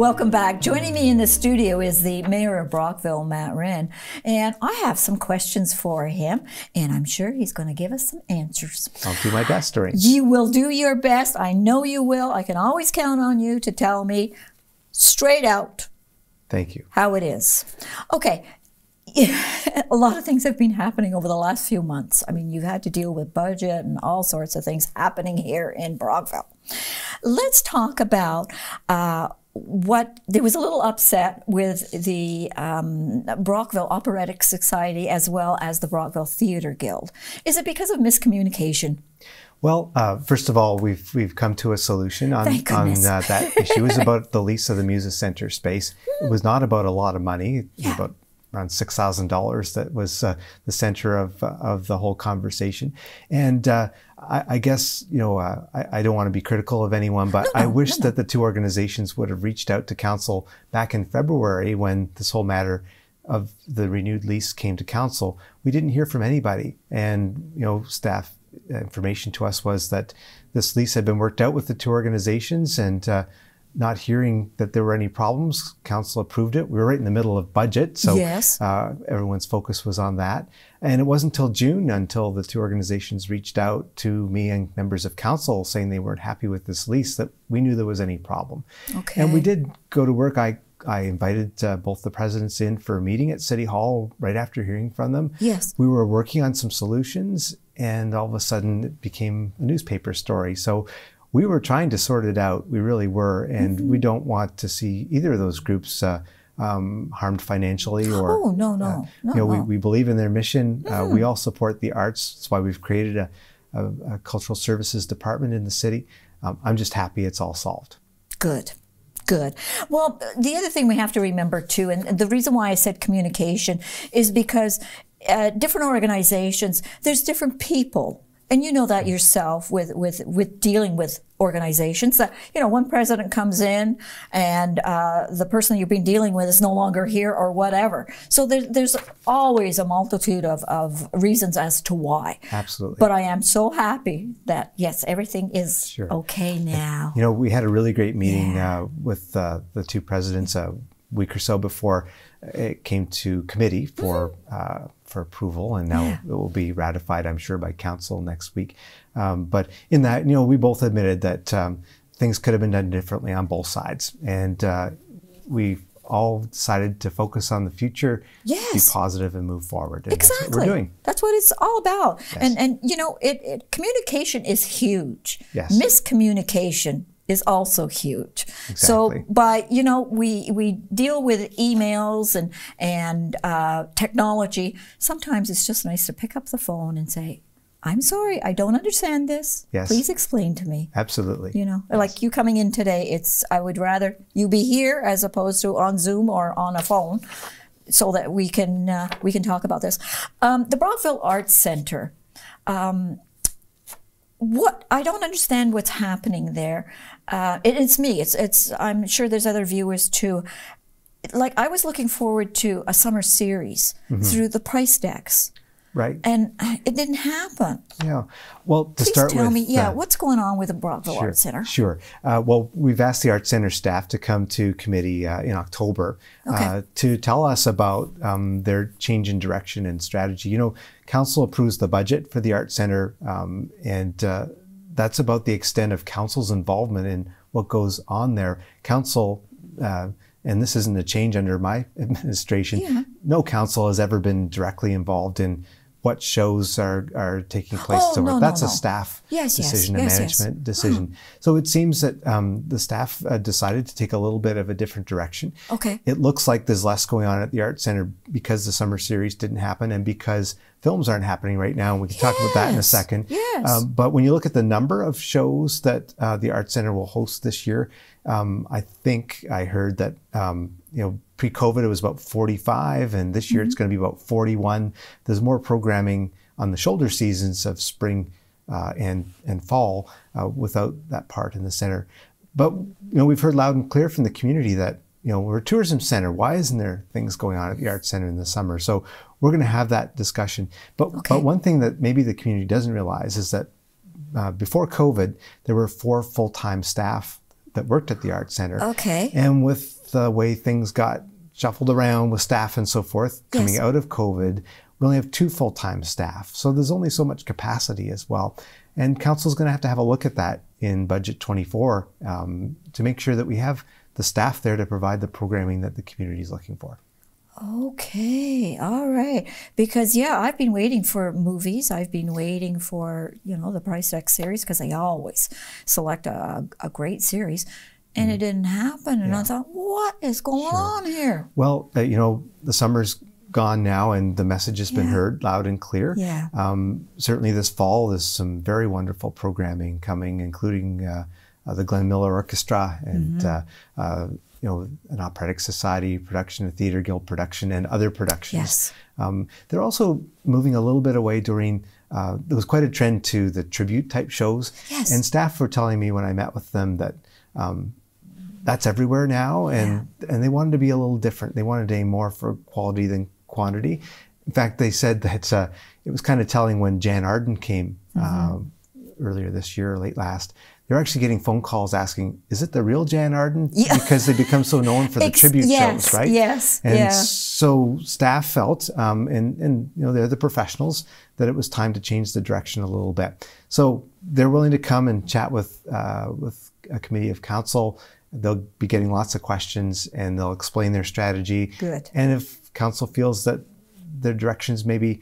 Welcome back. Joining me in the studio is the mayor of Brockville, Matt Wren, and I have some questions for him, and I'm sure he's going to give us some answers. I'll do my best, Doreen. You will do your best. I know you will. I can always count on you to tell me straight out Thank you. how it is. Okay. a lot of things have been happening over the last few months. I mean, you've had to deal with budget and all sorts of things happening here in Brockville. Let's talk about uh, what there was a little upset with the um, Brockville Operatic Society as well as the Brockville Theatre Guild. Is it because of miscommunication? Well, uh, first of all, we've we've come to a solution on on uh, that issue. It was about the lease of the Musa Center space. It was not about a lot of money. Yeah. about around six thousand dollars. That was uh, the center of uh, of the whole conversation. And uh, I, I guess you know uh, I, I don't want to be critical of anyone, but I wish that the two organizations would have reached out to council back in February when this whole matter of the renewed lease came to council. We didn't hear from anybody, and you know staff information to us was that this lease had been worked out with the two organizations and uh, not hearing that there were any problems, council approved it. We were right in the middle of budget, so Yes. uh, everyone's focus was on that. And it wasn't until June until the two organizations reached out to me and members of council saying they weren't happy with this lease that we knew there was any problem. Okay. And we did go to work. I I invited uh, both the presidents in for a meeting at City Hall right after hearing from them. Yes. We were working on some solutions, and all of a sudden it became a newspaper story. So we were trying to sort it out. We really were, and Mm-hmm. we don't want to see either of those groups. Uh, um, harmed financially, or Oh, no, no, uh, no, you know, we, no. we believe in their mission. Uh, we all support the arts. That's why we've created a, a, a cultural services department in the city. Um, I'm just happy it's all solved. Good. Good. Well, the other thing we have to remember too, and the reason why I said communication is because uh, different organizations, there's different people. And you know that yourself with, with, with dealing with organizations that, you know, one president comes in and uh, the person you've been dealing with is no longer here or whatever. So there, there's always a multitude of, of reasons as to why. Absolutely. But I am so happy that, yes, everything is Sure. okay now. You know, we had a really great meeting uh, with uh, the two presidents a week or so before it came to committee for uh, for approval, and now it will be ratified, I'm sure, by council next week. Um, but in that, you know, we both admitted that um, things could have been done differently on both sides, and uh, we all decided to focus on the future, Yes. be positive, and move forward. And Exactly. that's what we're doing. That's what it's all about. And and you know, it, it communication is huge. Yes. Miscommunication is also huge. So Exactly. by you know, we we deal with emails and and uh, technology. Sometimes it's just nice to pick up the phone and say, "I'm sorry, I don't understand this. Yes. Please explain to me." Absolutely. You know, like you coming in today, it's I would rather you be here as opposed to on Zoom or on a phone, so that we can uh, we can talk about this. Um, the Brockville Arts Center. Um, what I don't understand what's happening there. Uh, it, it's me. It's it's. I'm sure there's other viewers too. Like I was looking forward to a summer series through the price decks, Right. and it didn't happen. Yeah. Well, to Please start tell with, me, yeah, uh, what's going on with the Brockville Sure, Arts Center? Sure. Uh, well, we've asked the Art Center staff to come to committee uh, in October Okay. uh, to tell us about um, their change in direction and strategy. You know, council approves the budget for the Art Center, um, and uh, that's about the extent of council's involvement in what goes on there. Council. Uh, and this isn't a change under my administration. Yeah. No council has ever been directly involved in what shows are, are taking place. Oh, so no, no, that's no. a staff Yes, decision, yes, a yes. management decision. So it seems that um, the staff uh, decided to take a little bit of a different direction. Okay. It looks like there's less going on at the Art Center because the summer series didn't happen and because films aren't happening right now. And we can talk about that in a second. yes. Um, but when you look at the number of shows that uh, the Art Center will host this year, um, I think I heard that um, you know pre-COVID it was about 45, and this year it's Mm-hmm. going to be about 41. There's more programming on the shoulder seasons of spring uh, and and fall uh, without that part in the center. But you know we've heard loud and clear from the community that you know we're a tourism center. Why isn't there things going on at the Art Center in the summer? So we're going to have that discussion. But Okay. but one thing that maybe the community doesn't realize is that uh, before COVID, there were four full-time staff that worked at the Art Center. Okay. And with the way things got shuffled around with staff and so forth, coming Yes. out of COVID, we only have two full time staff. So there's only so much capacity as well. And council's going to have to have a look at that in budget 24 um, to make sure that we have the staff there to provide the programming that the community is looking for. Okay, all right. Because yeah, I've been waiting for movies. I've been waiting for you know the Price X series because they always select a, a great series, and it didn't happen. And I thought, what is going on here? Well, uh, you know, the summer's gone now and the message has been heard loud and clear. Yeah. Um, certainly this fall, there's some very wonderful programming coming, including uh, uh, the Glenn Miller Orchestra and, Mm-hmm. uh, uh, you know, an operatic society production, a theater guild production, and other productions. Yes. Um, they're also moving a little bit away during, uh, there was quite a trend to the tribute type shows. Yes. And staff were telling me when I met with them that um, that's everywhere now, and and they wanted to be a little different. They wanted to aim more for quality than quantity. In fact, they said that uh, it was kind of telling when Jann Arden came Mm-hmm. um, earlier this year, or late last. They're actually getting phone calls asking, "Is it the real Jann Arden?" Yeah. Because they become so known for the Ex- tribute yes, shows, right? yes, And yeah. so staff felt, um, and and you know they're the professionals, that it was time to change the direction a little bit. So they're willing to come and chat with uh, with a committee of council. They'll be getting lots of questions, and they'll explain their strategy. Good. And if council feels that their directions maybe,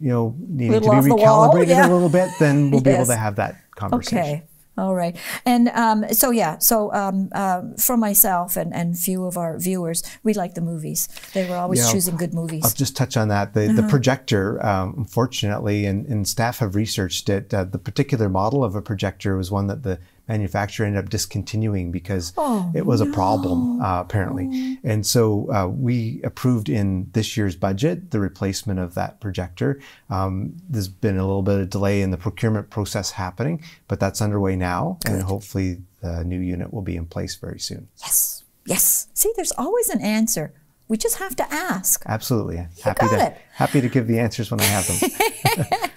you know, needing to be the wall, recalibrated yeah. a little bit, then we'll be able to have that conversation. Okay. All right. And um, so, yeah, so um, uh, for myself and, and few of our viewers, we like the movies. They were always Yeah. choosing good movies. I'll just touch on that. The, Uh-huh. the projector, um, unfortunately, and, and staff have researched it. Uh, the particular model of a projector was one that the manufacturer ended up discontinuing because Oh, it was a problem, uh, apparently. And so uh, we approved in this year's budget the replacement of that projector. Um, there's been a little bit of delay in the procurement process happening, but that's underway now, and hopefully the new unit will be in place very soon. yes. Yes. See, there's always an answer. We just have to ask. Absolutely, happy got to it. happy to give the answers when I have them.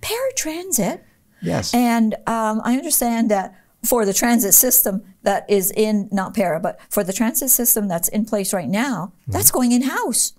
Paratransit. yes. And um, I understand that for the transit system that is in, not para, but for the transit system that's in place right now, Mm-hmm. that's going in house.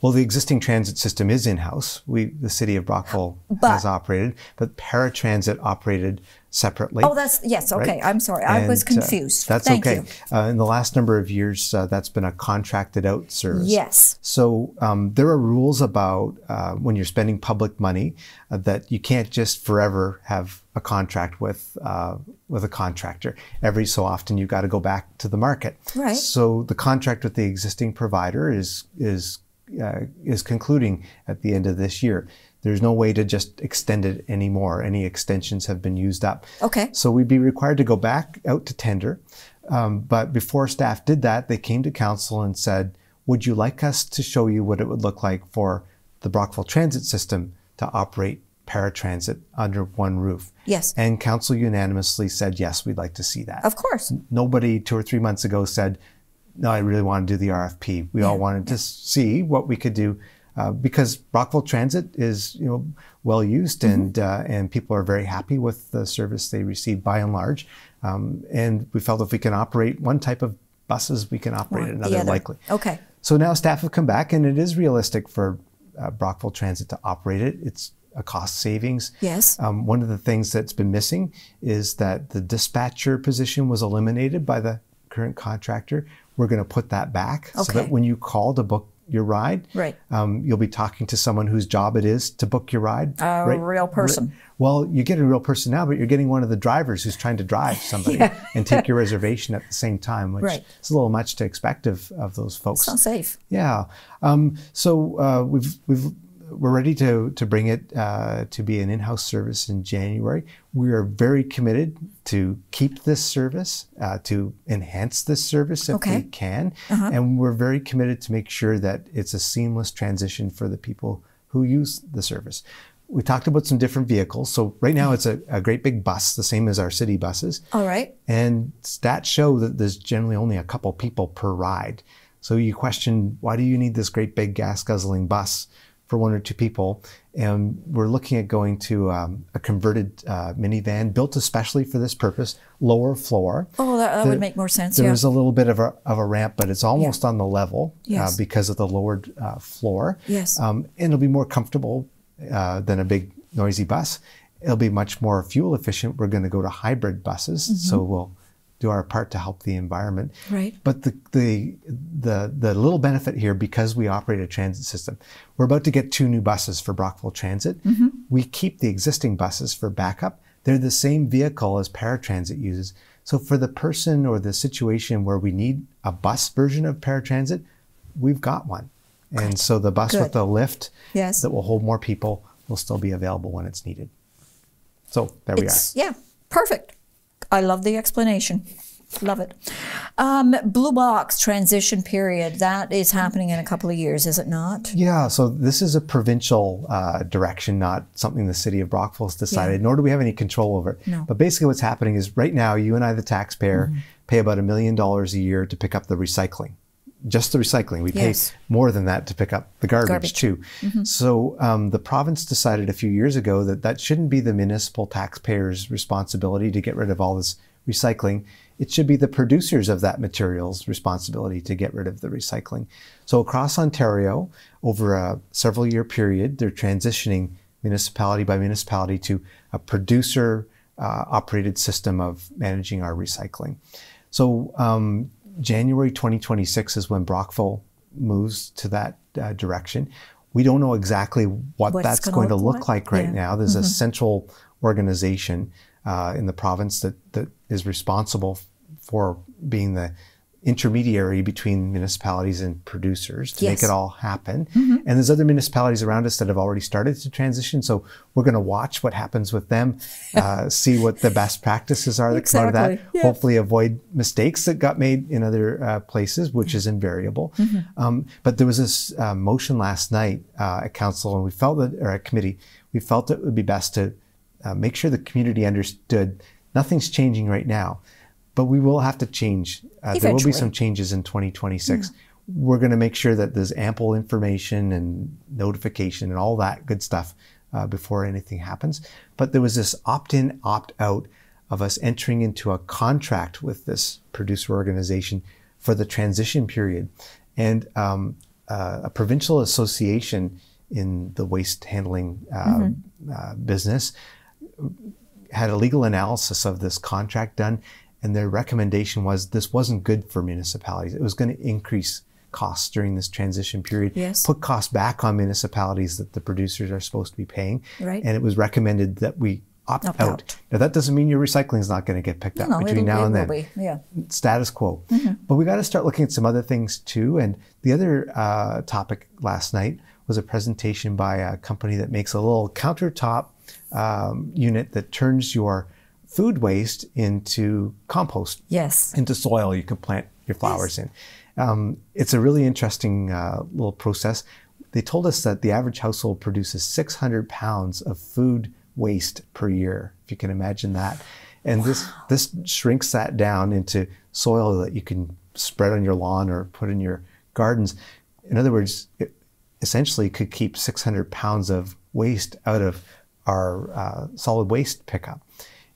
Well, the existing transit system is in-house. We, the city of Brockville, But- has operated, but paratransit operated separately. Oh, that's, yes, okay. right? I'm sorry. I was And, uh, confused. that's Thank okay. Uh, in the last number of years, uh, that's been a contracted out service. Yes. So um, there are rules about uh, when you're spending public money uh, that you can't just forever have a contract with uh, with a contractor. Every so often, you've got to go back to the market. Right. So the contract with the existing provider is is uh, is concluding at the end of this year. There's no way to just extend it anymore. Any extensions have been used up. Okay. So we'd be required to go back out to tender. Um, but before staff did that, they came to council and said, Would you like us to show you what it would look like for the Brockville Transit System to operate paratransit under one roof? Yes. And council unanimously said, Yes, we'd like to see that. Of course. Nobody two or three months ago said, No, I really want to do the RFP. We all wanted to see what we could do. Uh, because Brockville Transit is, you know, well used Mm-hmm. and uh, and people are very happy with the service they receive by and large. Um, and we felt if we can operate one type of buses, we can operate The another likely. Okay. So now staff have come back, and it is realistic for uh, Brockville Transit to operate it. It's a cost savings. Yes. Um, one of the things that's been missing is that the dispatcher position was eliminated by the current contractor. We're going to put that back so that when you call to book your ride, Right. um, you'll be talking to someone whose job it is to book your ride. A right- real person. well, you get a real person now, but you're getting one of the drivers who's trying to drive somebody and take your reservation at the same time, which Right. is a little much to expect of, of those folks. It's not safe. Yeah. Um, so uh, we've we've we're ready to to bring it uh, to be an in-house service in January. We are very committed to keep this service, uh, to enhance this service if Okay. Uh-huh. we can, and we're very committed to make sure that it's a seamless transition for the people who use the service. We talked about some different vehicles. So right now it's a, a great big bus, the same as our city buses. All right. And stats show that there's generally only a couple people per ride. So you question, why do you need this great big gas guzzling bus? For one or two people. And we're looking at going to um, a converted uh, minivan built especially for this purpose, lower floor. Oh, that, that the, would make more sense. There's yeah. a little bit of a, of a ramp, but it's almost yeah. on the level uh, yes. uh, because of the lowered uh, floor. Yes. Um, and it'll be more comfortable uh, than a big noisy bus. It'll be much more fuel efficient. We're going to go to hybrid buses, mm-hmm. so we'll do our part to help the environment. Right. But the, the the the little benefit here, because we operate a transit system, we're about to get two new buses for Brockville Transit. Mm-hmm. We keep the existing buses for backup. They're the same vehicle as paratransit uses. So for the person or the situation where we need a bus version of paratransit, we've got one. And so the bus Good. with the lift yes. that will hold more people will still be available when it's needed. So there it's, we are. Yeah, perfect. I love the explanation. Love it. Um, Blue Box transition period, that is happening in a couple of years, is it not? Yeah, so this is a provincial uh, direction, not something the city of Brockville has decided, yeah. nor do we have any control over it. No. But basically, what's happening is right now, you and I, the taxpayer, mm-hmm. pay about a million dollars a year to pick up the recycling just the recycling. We yes. pay more than that to pick up the garbage, garbage. too. Mm-hmm. So um, the province decided a few years ago that that shouldn't be the municipal taxpayers' responsibility to get rid of all this recycling. It should be the producers of that material's responsibility to get rid of the recycling. So across Ontario, over a several year period, they're transitioning municipality by municipality to a producer uh, operated system of managing our recycling. So um, January 2026 is when Brockville moves to that uh, direction. We don't know exactly what What's that's going to look like, like right yeah. now. There's mm-hmm. a central organization uh, in the province that, that is responsible for being the intermediary between municipalities and producers to yes. make it all happen. Mm-hmm. And there's other municipalities around us that have already started to transition. So we're going to watch what happens with them, uh, see what the best practices are that exactly. come out of that. Yeah. Hopefully, avoid mistakes that got made in other uh, places, which is invariable. Mm-hmm. Um, but there was this uh, motion last night uh, at council, and we felt that, or at committee, we felt it would be best to uh, make sure the community understood nothing's changing right now but we will have to change. Uh, there will be some changes in 2026. Yeah. We're going to make sure that there's ample information and notification and all that good stuff uh, before anything happens. But there was this opt in, opt out of us entering into a contract with this producer organization for the transition period. And um, uh, a provincial association in the waste handling uh, mm-hmm. Uh, business had a legal analysis of this contract done and their recommendation was this wasn't good for municipalities. It was going to increase costs during this transition period, yes. put costs back on municipalities that the producers are supposed to be paying. Right. And it was recommended that we opt, opt out. out. Now that doesn't mean your recycling is not going to get picked up no, between now and then. Be. Yeah. Status quo. Mm-hmm. But we got to start looking at some other things too. And the other uh, topic last night was a presentation by a company that makes a little countertop um, unit that turns your food waste into compost. Yes. Into soil you can plant your flowers yes. in. Um, it's a really interesting uh, little process. They told us that the average household produces 600 pounds of food waste per year, if you can imagine that. And wow. this this shrinks that down into soil that you can spread on your lawn or put in your gardens. In other words, it essentially could keep 600 pounds of waste out of our uh, solid waste pickup.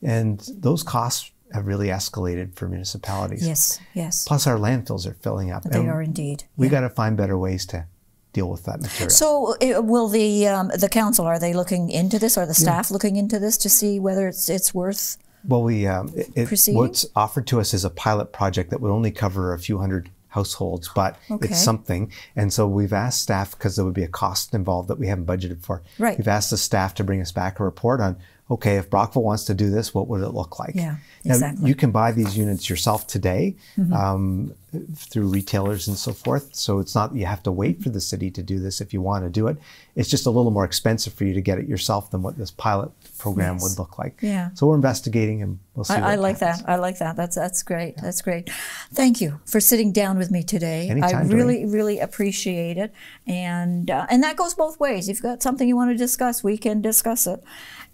And those costs have really escalated for municipalities. Yes, yes. Plus, our landfills are filling up. They are indeed. We yeah. got to find better ways to deal with that material. So, will the um, the council are they looking into this, or the staff yeah. looking into this to see whether it's it's worth? Well, we um, it, what's offered to us is a pilot project that would only cover a few hundred households, but okay. it's something. And so we've asked staff because there would be a cost involved that we haven't budgeted for. Right. We've asked the staff to bring us back a report on okay, if Brockville wants to do this, what would it look like? Yeah, now, exactly. You can buy these units yourself today mm-hmm. um, through retailers and so forth. So it's not you have to wait for the city to do this if you want to do it. It's just a little more expensive for you to get it yourself than what this pilot program yes. would look like. Yeah. So we're investigating and we'll see. I, I like happens. that. I like that. That's that's great. Yeah. That's great. Thank you for sitting down with me today. Anytime, I really really appreciate it, and uh, and that goes both ways. If you've got something you want to discuss, we can discuss it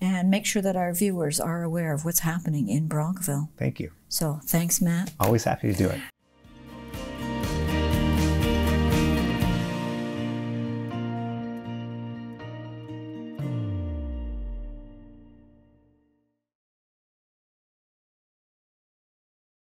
and make sure that our viewers are aware of what's happening in Brockville. Thank you. So thanks, Matt. Always happy to do it.